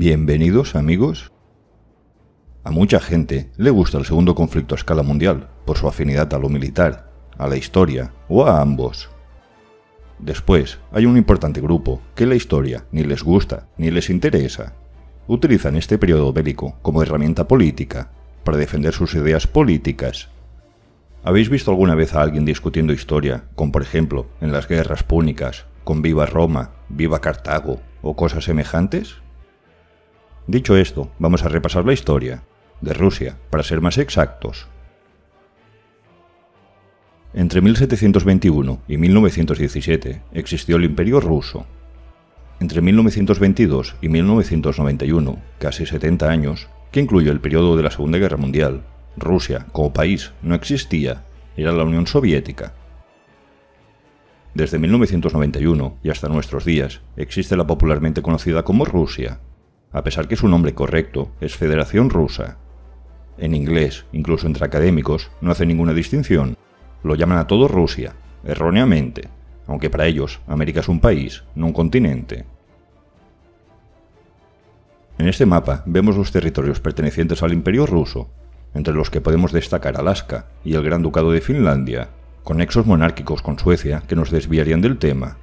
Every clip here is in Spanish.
Bienvenidos amigos. A mucha gente le gusta el segundo conflicto a escala mundial por su afinidad a lo militar, a la historia o a ambos. Después hay un importante grupo que la historia ni les gusta ni les interesa. Utilizan este periodo bélico como herramienta política para defender sus ideas políticas. ¿Habéis visto alguna vez a alguien discutiendo historia, como por ejemplo en las guerras púnicas, con viva Roma, viva Cartago o cosas semejantes? Dicho esto, vamos a repasar la historia, de Rusia, para ser más exactos. Entre 1721 y 1917 existió el Imperio ruso. Entre 1922 y 1991, casi 70 años, que incluye el periodo de la Segunda Guerra Mundial, Rusia, como país, no existía, era la Unión Soviética. Desde 1991 y hasta nuestros días existe la popularmente conocida como Rusia, a pesar que su nombre correcto es Federación Rusa. En inglés, incluso entre académicos, no hace ninguna distinción. Lo llaman a todo Rusia, erróneamente, aunque para ellos América es un país, no un continente. En este mapa vemos los territorios pertenecientes al Imperio ruso, entre los que podemos destacar Alaska y el Gran Ducado de Finlandia, con nexos monárquicos con Suecia que nos desviarían del tema,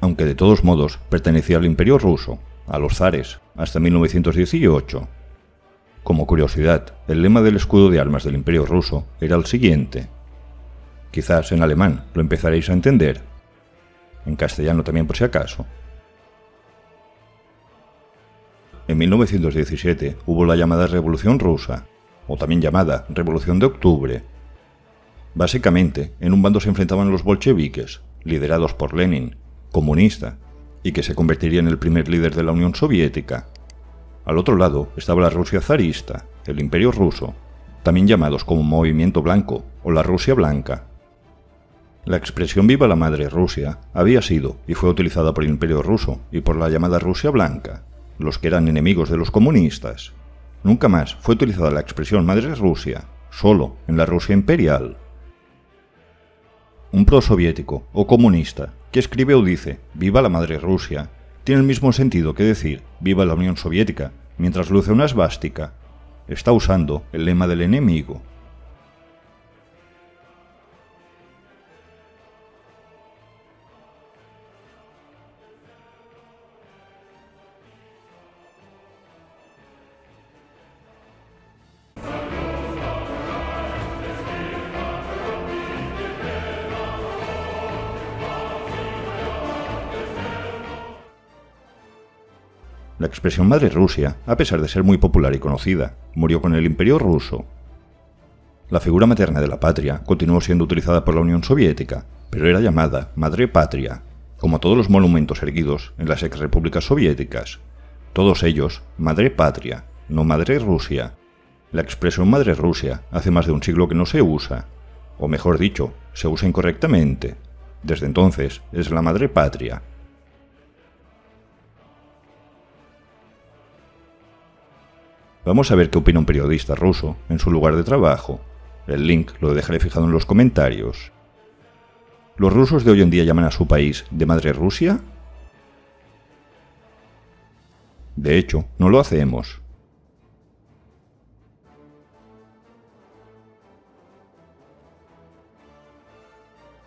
aunque de todos modos pertenecía al Imperio ruso, a los zares, hasta 1918. Como curiosidad, el lema del escudo de armas del Imperio ruso era el siguiente. Quizás en alemán lo empezaréis a entender, en castellano también por si acaso. En 1917 hubo la llamada Revolución Rusa, o también llamada Revolución de Octubre. Básicamente, en un bando se enfrentaban los bolcheviques, liderados por Lenin, comunista, y que se convertiría en el primer líder de la Unión Soviética. Al otro lado estaba la Rusia zarista, el Imperio ruso, también llamados como Movimiento Blanco o la Rusia Blanca. La expresión Viva la Madre Rusia había sido y fue utilizada por el Imperio ruso y por la llamada Rusia Blanca, los que eran enemigos de los comunistas. Nunca más fue utilizada la expresión Madre Rusia, solo en la Rusia imperial. Un prosoviético o comunista que escribe o dice Viva la Madre Rusia tiene el mismo sentido que decir Viva la Unión Soviética mientras luce una esvástica. Está usando el lema del enemigo. La expresión Madre Rusia, a pesar de ser muy popular y conocida, murió con el Imperio ruso. La figura materna de la patria continuó siendo utilizada por la Unión Soviética, pero era llamada Madre Patria, como todos los monumentos erguidos en las ex repúblicas soviéticas. Todos ellos, Madre Patria, no Madre Rusia. La expresión Madre Rusia hace más de un siglo que no se usa, o mejor dicho, se usa incorrectamente. Desde entonces es la Madre Patria, Vamos a ver qué opina un periodista ruso en su lugar de trabajo. El link lo dejaré fijado en los comentarios. ¿Los rusos de hoy en día llaman a su país de madre Rusia? De hecho, no lo hacemos.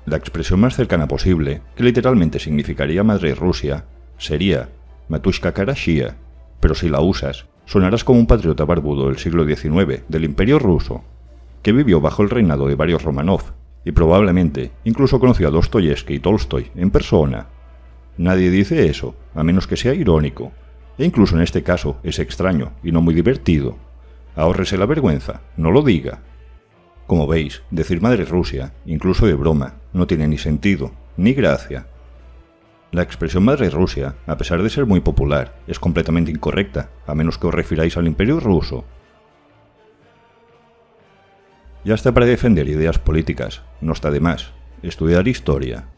La expresión más cercana posible, que literalmente significaría madre Rusia, sería Matushka Karashia, pero si la usas, sonarás como un patriota barbudo del siglo XIX, del Imperio ruso, que vivió bajo el reinado de varios Romanov, y probablemente incluso conoció a Dostoyevsky y Tolstoy en persona. Nadie dice eso, a menos que sea irónico, e incluso en este caso es extraño y no muy divertido. Ahórrese la vergüenza, no lo diga. Como veis, decir Madre Rusia, incluso de broma, no tiene ni sentido, ni gracia. La expresión Madre Rusia, a pesar de ser muy popular, es completamente incorrecta, a menos que os refiráis al Imperio ruso. Ya está para defender ideas políticas, no está de más, estudiar historia.